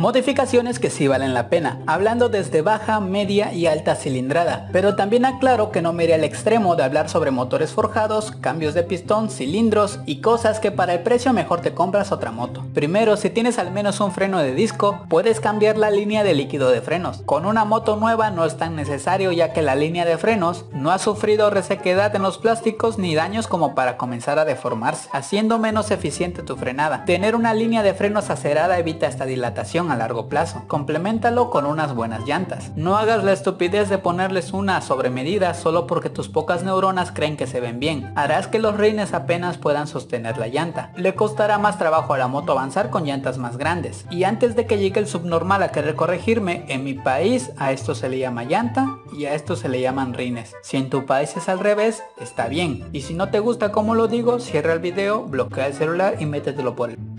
Modificaciones que sí valen la pena, hablando desde baja, media y alta cilindrada, pero también aclaro que no me iré al extremo de hablar sobre motores forjados, cambios de pistón, cilindros y cosas que para el precio mejor te compras otra moto. Primero, si tienes al menos un freno de disco, puedes cambiar la línea de líquido de frenos. Con una moto nueva no es tan necesario ya que la línea de frenos no ha sufrido resequedad en los plásticos ni daños como para comenzar a deformarse, haciendo menos eficiente tu frenada. Tener una línea de frenos acerada evita esta dilatación a largo plazo. Complementalo con unas buenas llantas. No hagas la estupidez de ponerles una sobre medida solo porque tus pocas neuronas creen que se ven bien. Harás que los reines apenas puedan sostener la llanta. Le costará más trabajo a la moto avanzar con llantas más grandes. Y antes de que llegue el subnormal a querer corregirme, en mi país a esto se le llama llanta y a esto se le llaman rines. Si en tu país es al revés, está bien. Y si no te gusta como lo digo, cierra el video, bloquea el celular y métetelo por el...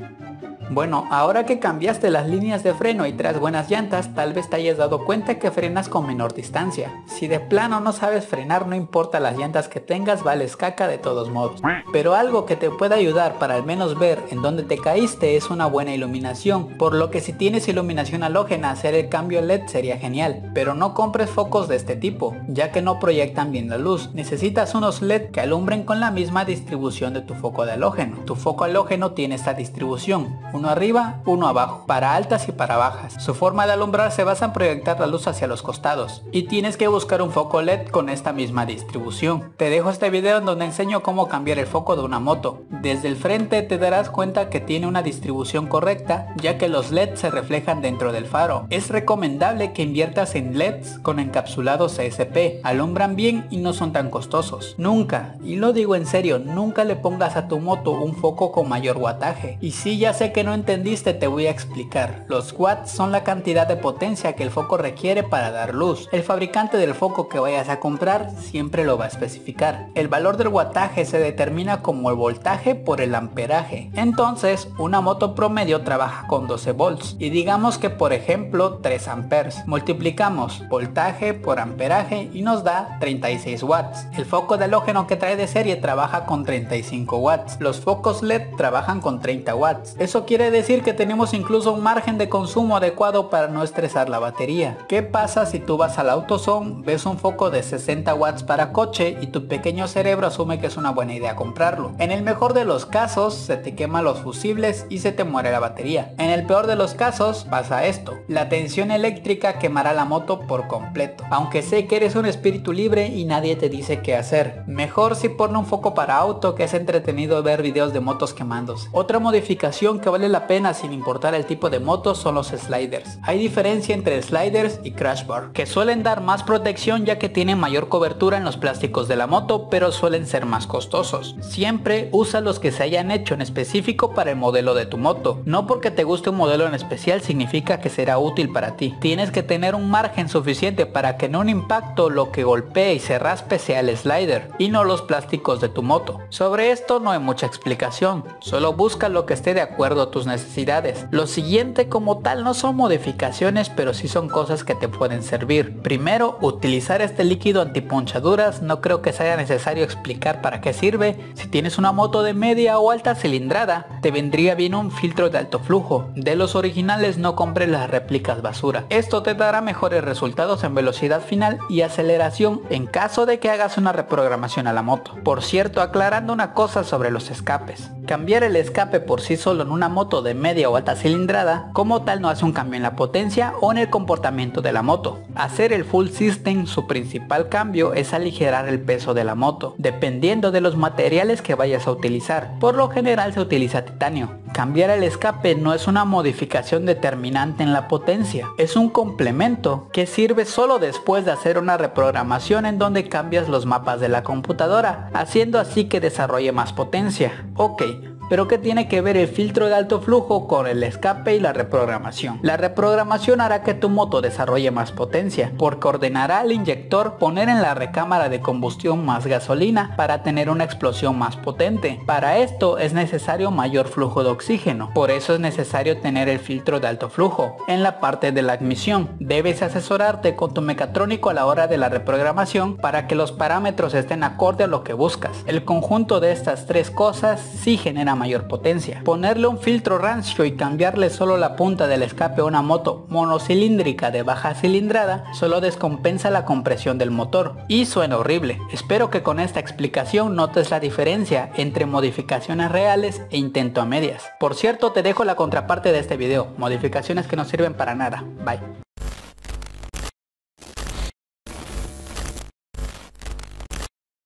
Bueno, ahora que cambiaste las líneas de freno y traes buenas llantas, tal vez te hayas dado cuenta que frenas con menor distancia. Si de plano no sabes frenar, no importa las llantas que tengas, vales caca de todos modos. Pero algo que te puede ayudar para al menos ver en dónde te caíste es una buena iluminación, por lo que si tienes iluminación halógena hacer el cambio LED sería genial. Pero no compres focos de este tipo, ya que no proyectan bien la luz. Necesitas unos LED que alumbren con la misma distribución de tu foco de halógeno. Tu foco halógeno tiene esta distribución uno arriba, uno abajo, para altas y para bajas. Su forma de alumbrar se basa en proyectar la luz hacia los costados y tienes que buscar un foco LED con esta misma distribución. Te dejo este video en donde enseño cómo cambiar el foco de una moto. Desde el frente te darás cuenta que tiene una distribución correcta ya que los LED se reflejan dentro del faro. Es recomendable que inviertas en LEDs con encapsulados CSP. Alumbran bien y no son tan costosos. Nunca, y lo digo en serio, nunca le pongas a tu moto un foco con mayor wattaje. Y si ya sé que no entendiste te voy a explicar. Los watts son la cantidad de potencia que el foco requiere para dar luz. El fabricante del foco que vayas a comprar siempre lo va a especificar. El valor del wattaje se determina como el voltaje por el amperaje. Entonces, una moto promedio trabaja con 12 volts. Y digamos que por ejemplo 3 amperes. Multiplicamos voltaje por amperaje y nos da 36 watts. El foco de halógeno que trae de serie trabaja con 35 watts. Los focos LED trabajan con 30 watts. Eso quiere decir que tenemos incluso un margen de consumo adecuado para no estresar la batería. ¿Qué pasa si tú vas al AutoZone, ves un foco de 60 watts para coche y tu pequeño cerebro asume que es una buena idea comprarlo? En el mejor de los casos, se te queman los fusibles y se te muere la batería. En el peor de los casos, pasa esto. La tensión eléctrica quemará la moto por completo. Aunque sé que eres un espíritu libre y nadie te dice qué hacer. Mejor si pone un foco para auto que es entretenido ver videos de motos quemándose. Otra modificación que vale la pena sin importar el tipo de moto son los sliders. Hay diferencia entre sliders y crash bar, que suelen dar más protección ya que tienen mayor cobertura en los plásticos de la moto, pero suelen ser más costosos. Siempre usa los que se hayan hecho en específico para el modelo de tu moto. No porque te guste un modelo en especial significa que será útil para ti. Tienes que tener un margen suficiente para que en un impacto lo que golpee y se raspe sea el slider y no los plásticos de tu moto. Sobre esto no hay mucha explicación, solo busca lo que esté de acuerdo tus necesidades. Lo siguiente como tal no son modificaciones pero sí son cosas que te pueden servir. Primero, utilizar este líquido antiponchaduras no creo que sea necesario explicar para qué sirve. Si tienes una moto de media o alta cilindrada, te vendría bien un filtro de alto flujo. De los originales no compres las réplicas basura. Esto te dará mejores resultados en velocidad final y aceleración en caso de que hagas una reprogramación a la moto. Por cierto, aclarando una cosa sobre los escapes. Cambiar el escape por sí solo en una moto de media o alta cilindrada, como tal no hace un cambio en la potencia o en el comportamiento de la moto. Hacer el full system su principal cambio es aligerar el peso de la moto, dependiendo de los materiales que vayas a utilizar. Por lo general se utiliza titanio. Cambiar el escape no es una modificación determinante en la potencia, es un complemento que sirve solo después de hacer una reprogramación en donde cambias los mapas de la computadora, haciendo así que desarrolle más potencia. Ok, pero ¿qué tiene que ver el filtro de alto flujo con el escape y la reprogramación? La reprogramación hará que tu moto desarrolle más potencia, porque ordenará al inyector poner en la recámara de combustión más gasolina para tener una explosión más potente. Para esto es necesario mayor flujo de oxígeno, por eso es necesario tener el filtro de alto flujo. En la parte de la admisión, debes asesorarte con tu mecatrónico a la hora de la reprogramación para que los parámetros estén acorde a lo que buscas. El conjunto de estas tres cosas sí genera mayor potencia. Ponerle un filtro rancio y cambiarle solo la punta del escape a una moto monocilíndrica de baja cilindrada solo descompensa la compresión del motor y suena horrible. Espero que con esta explicación notes la diferencia entre modificaciones reales e intento a medias. Por cierto te dejo la contraparte de este video, modificaciones que no sirven para nada. Bye.